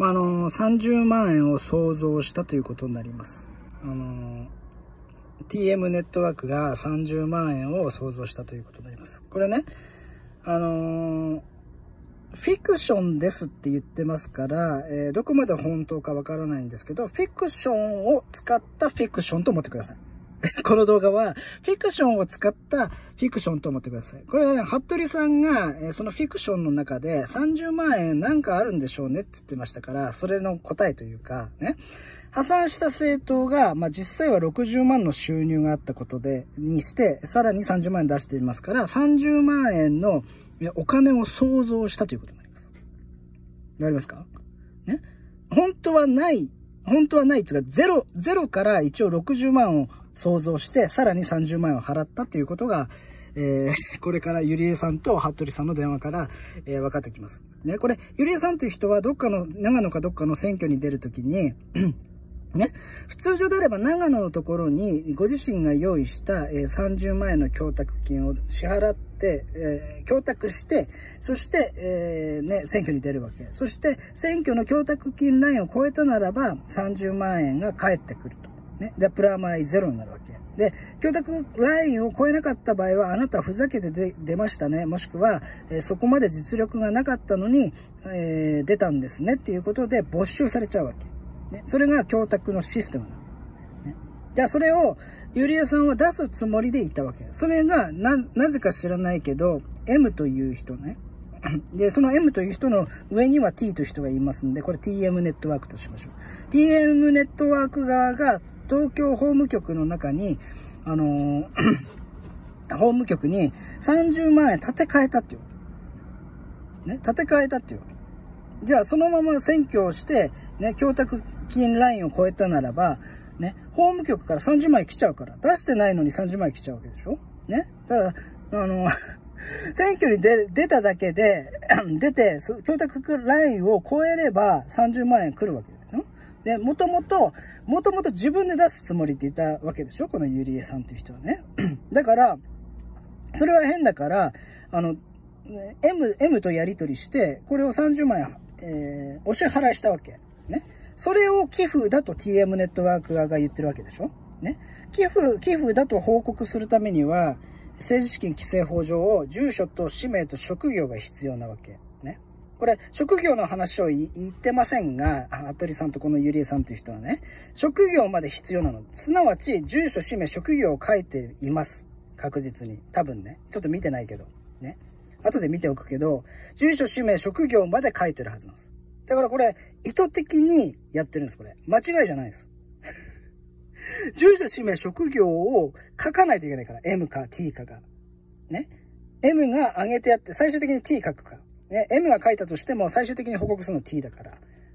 まあ、あの、30万円を創造したということになります。あの、TM ネットワークが30万円を創造したということになります。これね、あのフィクションですって言ってますから、えー、どこまで本当かわからないんですけど、フィクションを使ったフィクションと思ってください。この動画は、フィクションを使ったフィクションと思ってください。これはね、服部さんが、えそのフィクションの中で30万円なんかあるんでしょうねって言ってましたから、それの答えというか、ね。破産した政党が、まあ、実際は60万の収入があったことで、にして、さらに30万円出していますから、30万円のお金を創造したということになります。わかりますか？ね本当はない、本当はないっていうか、ゼロ、ゼロから一応60万を想像して、さらに30万円を払ったということが、えー、これからゆりえさんと服部さんの電話から、えー、分かってきます。ね、これ、ゆりえさんという人は、どっかの、長野かどっかの選挙に出るときに、ね、普通上であれば長野のところにご自身が用意した、えー、30万円の供託金を支払って、えー、供託して、そして、えー、ね、選挙に出るわけ。そして、選挙の供託金ラインを超えたならば、30万円が返ってくると。ね。で、プラマイゼロになるわけ。で、供託ラインを超えなかった場合は、あなたふざけて出ましたね。もしくは、えー、そこまで実力がなかったのに、えー、出たんですねっていうことで没収されちゃうわけ。ね。それが供託のシステムなの。ね。じゃあそれを、ゆりえさんは出すつもりでいたわけ。それが、な、なぜか知らないけど、M という人ね。で、その M という人の上には T という人がいますんで、これ TM ネットワークとしましょう。TM ネットワーク側が東京法務局の中に、あの、法務局に30万円立て替えたっていうわけ。ね、立て替えたっていうわけ。じゃあ、そのまま選挙をして、ね、供託金ラインを超えたならば、ね、法務局から30万円来ちゃうから、出してないのに30万円来ちゃうわけでしょ？ね。だから、あの、選挙に出出ただけで、出て、供託ラインを超えれば30万円来るわけでしょ？で、もともと、もともと自分で出すつもりって言ったわけでしょ？このゆりえさんっていう人はね。だから、それは変だから、あの、M、M とやり取りして、これを30万円、えー、お支払いしたわけ。ね。それを寄付だと TM ネットワーク側が言ってるわけでしょ？ね。寄付、寄付だと報告するためには、政治資金規正法上を、住所と氏名と職業が必要なわけ。これ、職業の話を言ってませんが、服部さんとこのゆりえさんという人はね、職業まで必要なの。すなわち、住所、氏名、職業を書いています。確実に。多分ね。ちょっと見てないけど。ね。後で見ておくけど、住所、氏名、職業まで書いてるはずなんです。だからこれ、意図的にやってるんです、これ。間違いじゃないです。住所、氏名、職業を書かないといけないから。M か T かが。ね。M が上げてやって、最終的に T 書くか。ね、M が書いたとしても最終的に報告するの T だから。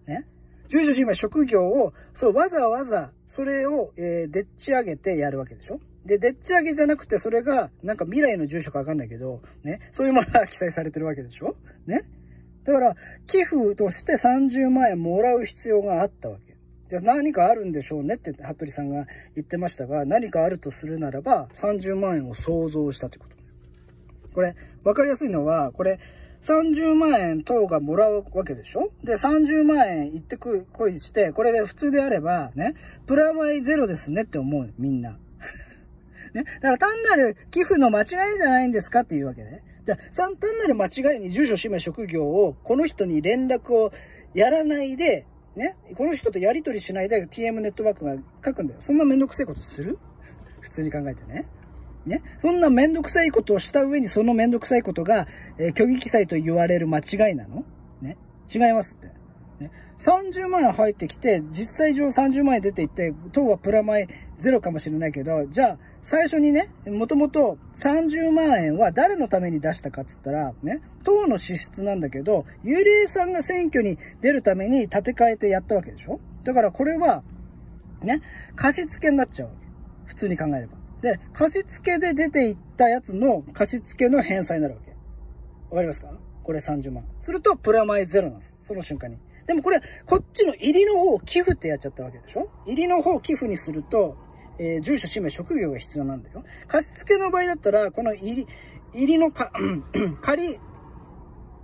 ね。住所、氏名、職業を、そう、わざわざ、それを、えー、でっち上げてやるわけでしょ？で、でっち上げじゃなくて、それが、なんか未来の住所かわかんないけど、ね、そういうものが記載されてるわけでしょ？ね。だから、寄付として30万円もらう必要があったわけ。じゃあ何かあるんでしょうね？って、服部さんが言ってましたが、何かあるとするならば、30万円を想像したということ。これ、わかりやすいのは、これ、30万円等がもらうわけでしょ？で、30万円行ってく、こいして、これで普通であれば、ね、プラマイゼロですねって思う、みんな。ね。だから単なる寄付の間違いじゃないんですかっていうわけね。じゃあ、単なる間違いに住所、氏名、職業を、この人に連絡をやらないで、ね、この人とやり取りしないで TM ネットワークが書くんだよ。そんなめんどくせえことする？普通に考えてね。ね。そんなめんどくさいことをした上にそのめんどくさいことが、えー、虚偽記載と言われる間違いなの？ね。違いますって。ね。30万円入ってきて、実際上30万円出ていって、当はプラマイゼロかもしれないけど、じゃあ、最初にね、もともと30万円は誰のために出したかっつったら、ね、党の支出なんだけど、幽霊さんが選挙に出るために立て替えてやったわけでしょ？だからこれは、ね、貸付になっちゃうわけ。普通に考えれば。で、貸付で出ていったやつの貸付の返済になるわけ。わかりますか？これ30万。すると、プラマイゼロなんです。その瞬間に。でもこれ、こっちの入りの方を寄付ってやっちゃったわけでしょ？入りの方を寄付にすると、えー、住所、氏名、職業が必要なんだよ。貸付の場合だったら、この入り、入りのか、借り、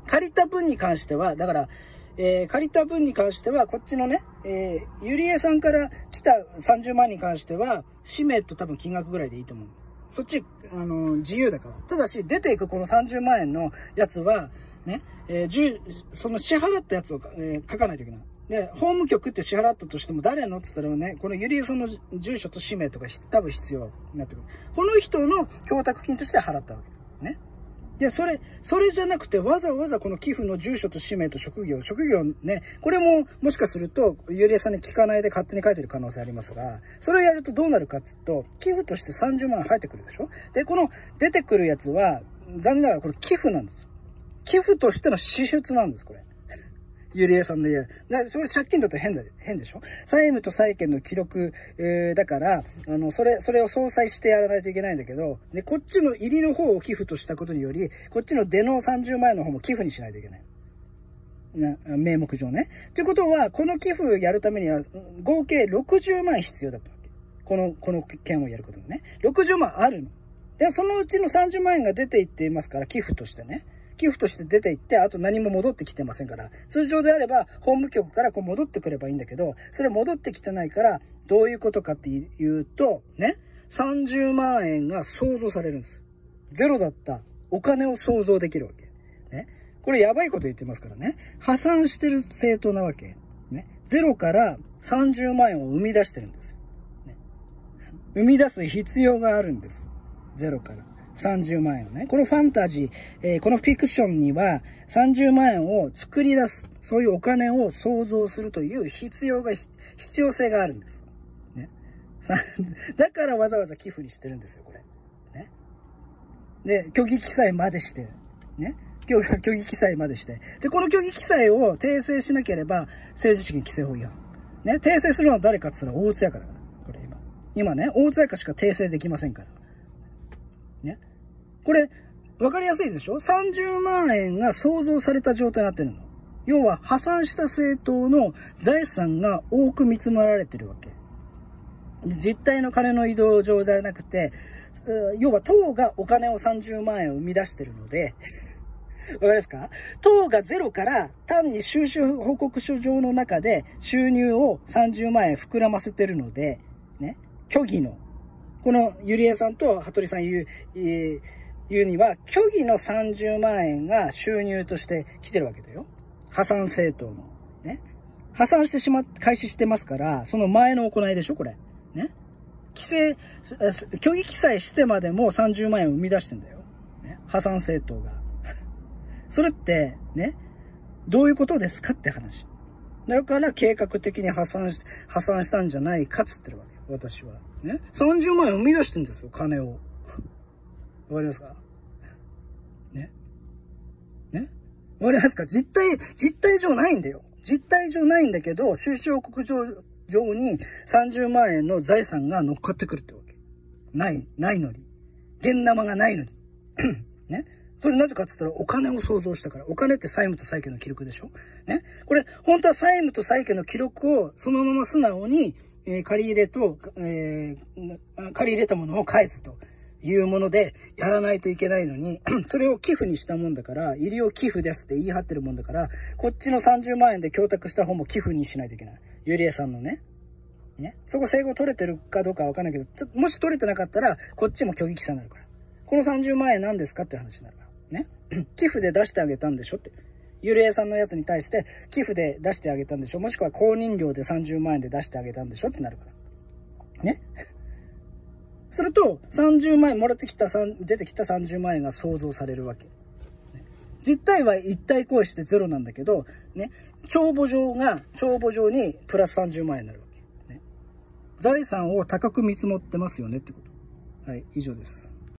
借りた分に関しては、だから、えー、借りた分に関しては、こっちのね、えー、ゆりえさんから来た30万に関しては、氏名と多分金額ぐらいでいいと思うんです。そっち、あのー、自由だから。ただし、出ていくこの30万円のやつは、ね、えー、その支払ったやつを、えー、書かないといけない。で、法務局って支払ったとしても誰のって言ったらね、このゆりえさんの住所と氏名とか多分必要になってくる。この人の供託金として払ったわけ。ね。で、それ、それじゃなくて、わざわざこの寄付の住所と氏名と職業、職業ね、これももしかすると、ゆりえさんに聞かないで勝手に書いてる可能性ありますが、それをやるとどうなるかっつうと、寄付として30万入ってくるでしょ？で、この出てくるやつは、残念ながらこれ寄付なんです。寄付としての支出なんです、これ。ゆりえさんの家。だそれ借金だと変だ、変でしょ？債務と債権の記録、えー、だから、あの、それ、それを相殺してやらないといけないんだけど、で、こっちの入りの方を寄付としたことにより、こっちの出の30万円の方も寄付にしないといけない。な、名目上ね。ということは、この寄付やるためには、合計60万必要だったわけ。この、この件をやることにね。60万あるの。で、そのうちの30万円が出ていっていますから、寄付としてね。寄付として出て行って、あと何も戻ってきてませんから、通常であれば、法務局からこう戻ってくればいいんだけど、それ戻ってきてないから、どういうことかっていうと、ね、30万円が想像されるんです。ゼロだったお金を想像できるわけ。ね。これやばいこと言ってますからね。破産してる政党なわけ。ね。ゼロから30万円を生み出してるんですよ。ね。生み出す必要があるんです。ゼロから。30万円をね。このファンタジー、えー、このフィクションには30万円を作り出す、そういうお金を創造するという必要が、必要性があるんです。ね。だからわざわざ寄付にしてるんですよ、これ。ね。で、虚偽記載までして、ね。虚偽記載までして。で、この虚偽記載を訂正しなければ、政治資金規正法違反。ね。訂正するのは誰かって言ったら大津屋かだから。これ今。今ね、大津屋かしか訂正できませんから。これ、わかりやすいでしょ ?30 万円が創造された状態になってるの。要は、破産した政党の財産が多く見積もられてるわけ。実態の金の移動上じゃなくて、要は党がお金を30万円生み出してるので、わかりますか？党がゼロから単に収支報告書上の中で収入を30万円膨らませてるので、ね、虚偽のこのゆりえさんと羽鳥さん言う、言うには、虚偽の30万円が収入として来てるわけだよ。破産政党の。ね。破産してしま、開始してますから、その前の行いでしょ、これ。ね。規制、虚偽記載してまでも30万円を生み出してんだよ。ね。破産政党が。それって、ね。どういうことですかって話。だから計画的に破産し、破産したんじゃないかっつってるわけ。私は。ね。30万円生み出してんですよ、金を。わかりますか？ね？ね？わかりますか？実態、実態上ないんだよ。実態上ないんだけど、収支報告上上に30万円の財産が乗っかってくるってわけ。ない、ないのに。現玉がないのに。ね？それなぜかって言ったらお金を想像したから。お金って債務と債権の記録でしょ？ね？これ、本当は債務と債権の記録をそのまま素直にえー、借り入れと、えー、借り入れたものを返すというものでやらないといけないのに、それを寄付にしたもんだから、入りを寄付ですって言い張ってるもんだから、こっちの30万円で供託した方も寄付にしないといけない。ゆりえさんのね。ね。そこ整合取れてるかどうかわかんないけど、もし取れてなかったら、こっちも虚偽記載になるから。この30万円何ですかって話になるから。ね。寄付で出してあげたんでしょって。ゆりえさんのやつに対して寄付で出してあげたんでしょもしくは公認料で30万円で出してあげたんでしょってなるから。ね。ると、30万円もらってきた、出てきた30万円が想像されるわけ。実態は一体行為してゼロなんだけど、ね、帳簿上が、帳簿上にプラス30万円になるわけ。ね、財産を高く見積もってますよねってこと。はい、以上です。